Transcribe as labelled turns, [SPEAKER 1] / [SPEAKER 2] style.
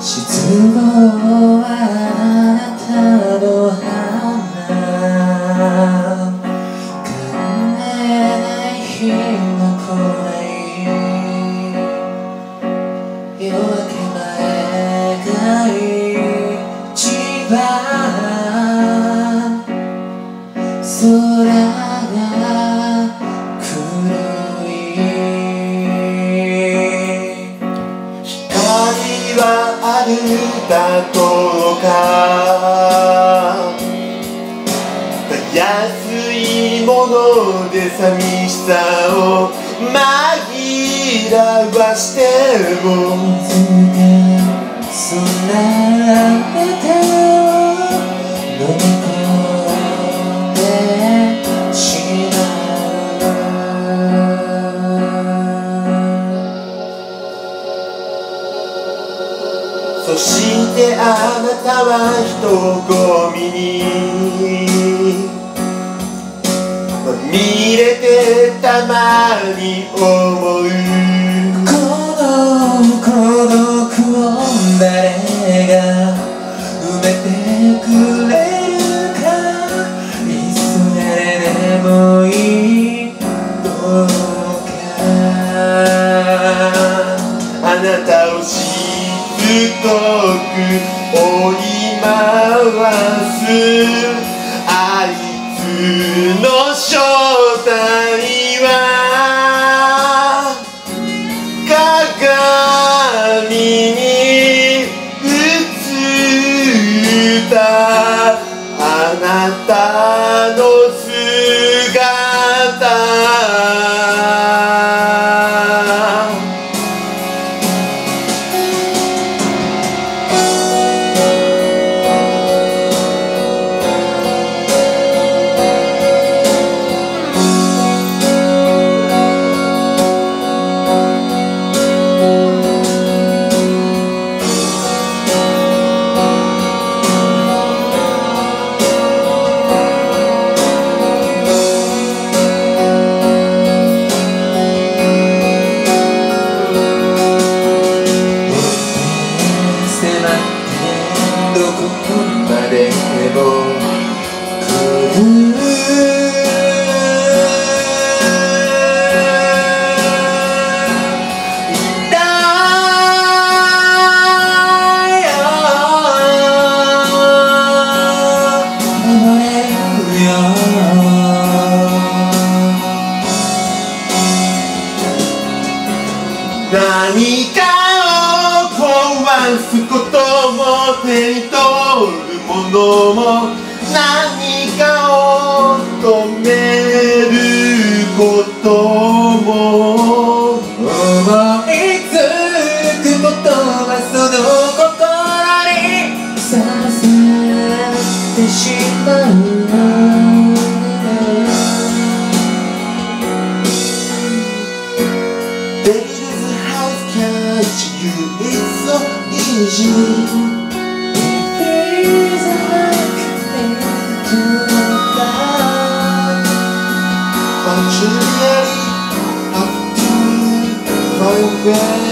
[SPEAKER 1] 失望はあなたの花考えない日は来ない夜明け前が一番空
[SPEAKER 2] あるだとか。安いもので寂しさを紛らわしても
[SPEAKER 1] そし
[SPEAKER 2] てあなたは人混みに見れてたまに思う追い回す。あいつの勝利。っ
[SPEAKER 1] てどこまでも来るだよ守れるよ
[SPEAKER 2] 何かを壊すことも手何かを止めることも
[SPEAKER 1] 思いつくことはその心にさせてしまう
[SPEAKER 2] Baby's house catch you it's so easy.
[SPEAKER 1] Feels
[SPEAKER 2] bright